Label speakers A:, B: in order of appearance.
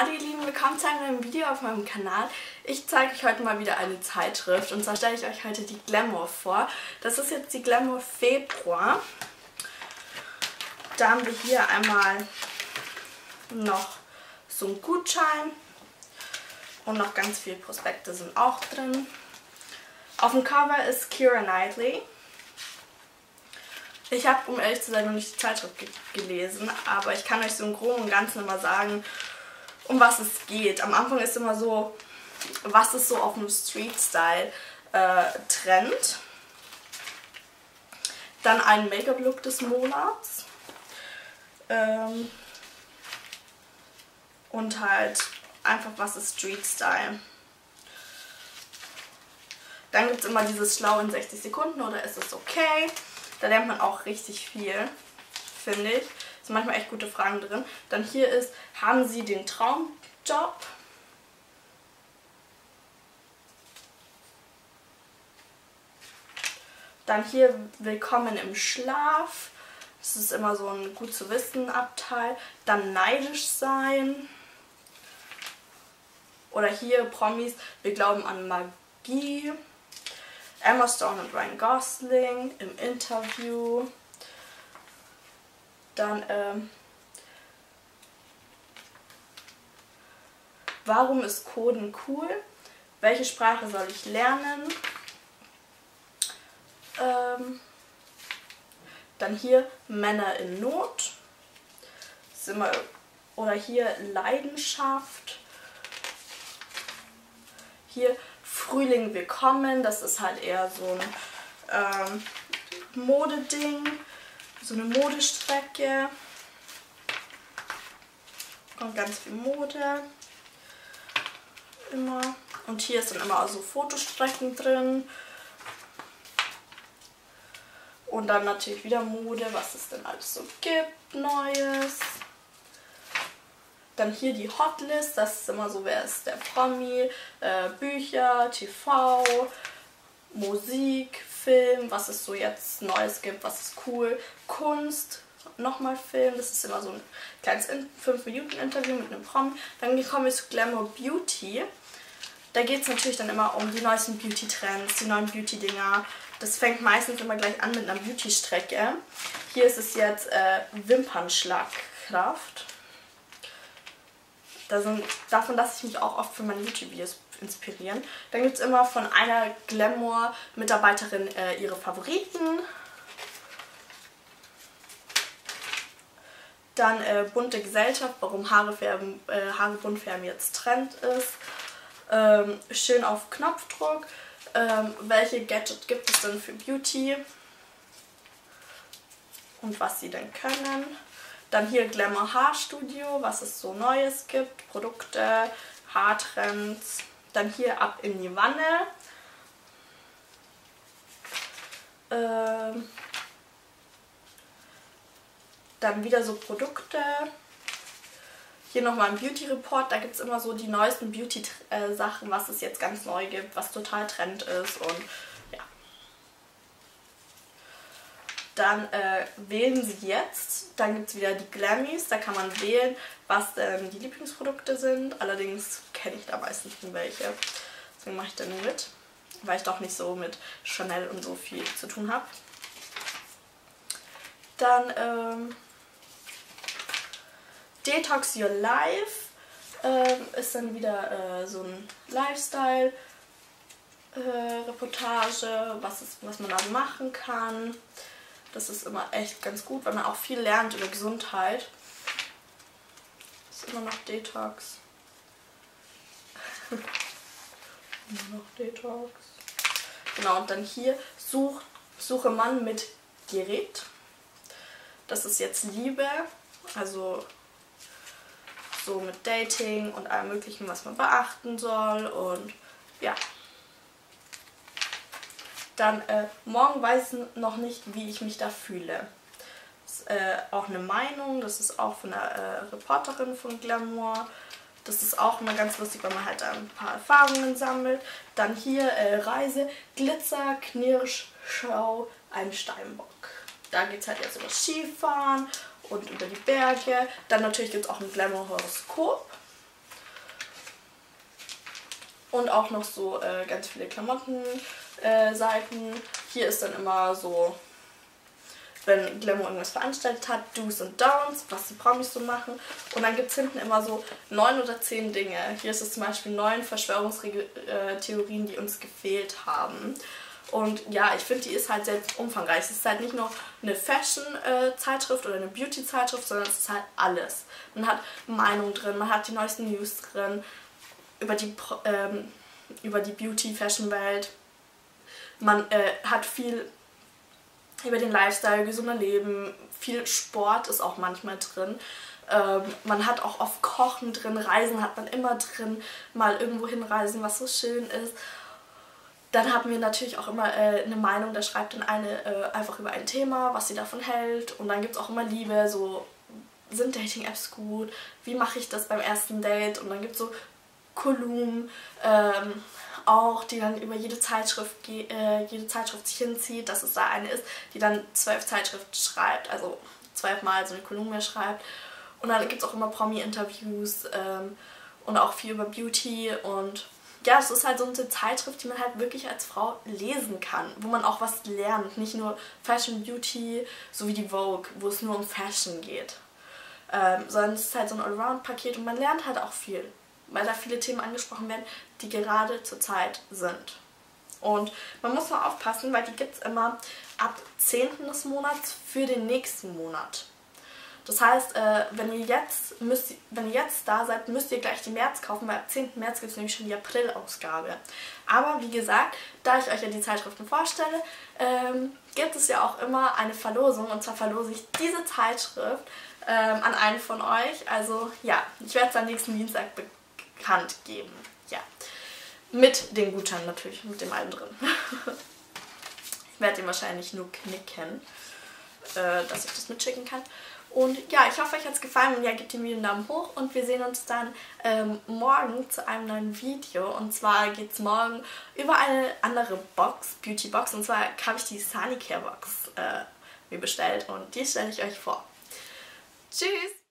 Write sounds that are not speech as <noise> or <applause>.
A: Hallo ihr Lieben, willkommen zu einem Video auf meinem Kanal. Ich zeige euch heute mal wieder eine Zeitschrift und zwar stelle ich euch heute die Glamour vor. Das ist jetzt die Glamour Februar. Da haben wir hier einmal noch so einen Gutschein und noch ganz viele Prospekte sind auch drin. Auf dem Cover ist Kira Knightley. Ich habe, um ehrlich zu sein, noch nicht die Zeitschrift ge gelesen, aber ich kann euch so im Groben und Ganzen immer sagen, um was es geht. Am Anfang ist immer so, was ist so auf dem Street-Style äh, Trend. Dann ein Make-up-Look des Monats. Ähm und halt einfach, was ist Street-Style. Dann gibt es immer dieses Schlau in 60 Sekunden oder ist es okay? Da lernt man auch richtig viel, finde ich sind manchmal echt gute Fragen drin. Dann hier ist, haben Sie den Traumjob? Dann hier Willkommen im Schlaf. Das ist immer so ein gut zu wissen Abteil. Dann neidisch sein. Oder hier Promis, wir glauben an Magie. Emma Stone und Ryan Gosling im Interview. Dann, ähm, warum ist Coden cool? Welche Sprache soll ich lernen? Ähm, dann hier Männer in Not. Immer, oder hier Leidenschaft. Hier Frühling willkommen. Das ist halt eher so ein ähm, Modeding so eine Modestrecke. Und ganz viel Mode. Immer. Und hier sind immer so Fotostrecken drin. Und dann natürlich wieder Mode, was es denn alles so gibt, Neues. Dann hier die Hotlist, das ist immer so, wer ist der Promi, äh, Bücher, TV, Musik, Film, was es so jetzt Neues gibt, was ist cool, Kunst, nochmal Film, das ist immer so ein kleines 5-Minuten-Interview mit einem Prom. Dann kommen wir zu Glamour Beauty. Da geht es natürlich dann immer um die neuesten Beauty-Trends, die neuen Beauty-Dinger. Das fängt meistens immer gleich an mit einer Beauty-Strecke. Hier ist es jetzt äh, Wimpernschlagkraft. Davon lasse ich mich auch oft für meine YouTube-Videos inspirieren. Dann gibt es immer von einer Glamour-Mitarbeiterin äh, ihre Favoriten. Dann äh, bunte Gesellschaft, warum Haare, färben, äh, Haare bunt färben jetzt Trend ist. Ähm, schön auf Knopfdruck. Ähm, welche Gadget gibt es denn für Beauty? Und was sie denn können. Dann hier Glamour Haarstudio, was es so Neues gibt. Produkte, Haartrends. Dann hier ab in die Wanne. Ähm, dann wieder so Produkte. Hier nochmal ein Beauty Report. Da gibt es immer so die neuesten Beauty-Sachen, was es jetzt ganz neu gibt, was total Trend ist. Und ja. Dann äh, wählen Sie jetzt. Dann gibt es wieder die Glammies. Da kann man wählen, was denn die Lieblingsprodukte sind. Allerdings kenne ich da meistens nicht welche. Deswegen mache ich da nur mit. Weil ich doch nicht so mit Chanel und so viel zu tun habe. Dann ähm, Detox Your Life ähm, ist dann wieder äh, so ein Lifestyle äh, Reportage, was, was man da machen kann. Das ist immer echt ganz gut, weil man auch viel lernt über Gesundheit. Das ist immer noch Detox. <laughs> immer noch Detox. Genau, und dann hier such, suche Mann mit Gerät. Das ist jetzt Liebe. Also so mit Dating und allem möglichen, was man beachten soll und ja. Dann, äh, morgen weiß ich noch nicht, wie ich mich da fühle. Das ist äh, auch eine Meinung, das ist auch von einer äh, Reporterin von Glamour. Das ist auch immer ganz lustig, weil man halt ein paar Erfahrungen sammelt. Dann hier äh, Reise, Glitzer, Knirsch, Schau, ein Steinbock. Da geht es halt jetzt über Skifahren und über die Berge. Dann natürlich gibt es auch ein Glamour-Horoskop. Und auch noch so äh, ganz viele Klamottenseiten. Äh, Hier ist dann immer so wenn Glamour irgendwas veranstaltet hat, Do's und Don'ts, was die Promis so machen. Und dann gibt es hinten immer so neun oder zehn Dinge. Hier ist es zum Beispiel neun Verschwörungstheorien, die uns gefehlt haben. Und ja, ich finde, die ist halt sehr umfangreich. Es ist halt nicht nur eine Fashion-Zeitschrift oder eine Beauty-Zeitschrift, sondern es ist halt alles. Man hat Meinung drin, man hat die neuesten News drin über die, ähm, über die Beauty-Fashion-Welt. Man äh, hat viel über den Lifestyle, gesunder Leben, viel Sport ist auch manchmal drin. Ähm, man hat auch oft Kochen drin, Reisen hat man immer drin, mal irgendwo hinreisen, was so schön ist. Dann haben wir natürlich auch immer äh, eine Meinung, da schreibt dann eine äh, einfach über ein Thema, was sie davon hält. Und dann gibt es auch immer Liebe, so sind Dating-Apps gut, wie mache ich das beim ersten Date? Und dann gibt es so Kolumnen, ähm, auch, die dann über jede Zeitschrift, äh, jede Zeitschrift sich hinzieht, dass es da eine ist, die dann zwölf Zeitschriften schreibt, also zwölfmal so eine Kolumne schreibt. Und dann gibt es auch immer Promi-Interviews ähm, und auch viel über Beauty und ja, es ist halt so eine Zeitschrift, die man halt wirklich als Frau lesen kann, wo man auch was lernt. Nicht nur Fashion Beauty, so wie die Vogue, wo es nur um Fashion geht. Ähm, sondern es ist halt so ein Allround-Paket und man lernt halt auch viel weil da viele Themen angesprochen werden, die gerade zur Zeit sind. Und man muss mal aufpassen, weil die gibt es immer ab 10. des Monats für den nächsten Monat. Das heißt, äh, wenn, ihr jetzt müsst, wenn ihr jetzt da seid, müsst ihr gleich die März kaufen, weil ab 10. März gibt es nämlich schon die April-Ausgabe. Aber wie gesagt, da ich euch ja die Zeitschriften vorstelle, ähm, gibt es ja auch immer eine Verlosung. Und zwar verlose ich diese Zeitschrift ähm, an einen von euch. Also ja, ich werde es am nächsten Dienstag bekommen bekannt geben. Ja. Mit den Gutscheinen natürlich, mit dem allen drin. <laughs> ich werde den wahrscheinlich nur knicken, äh, dass ich das mitschicken kann. Und ja, ich hoffe, euch hat es gefallen und ja, gebt dem Video einen Daumen hoch und wir sehen uns dann ähm, morgen zu einem neuen Video. Und zwar geht es morgen über eine andere Box, Beauty Box. Und zwar habe ich die Sunny Care Box äh, mir bestellt und die stelle ich euch vor. Tschüss!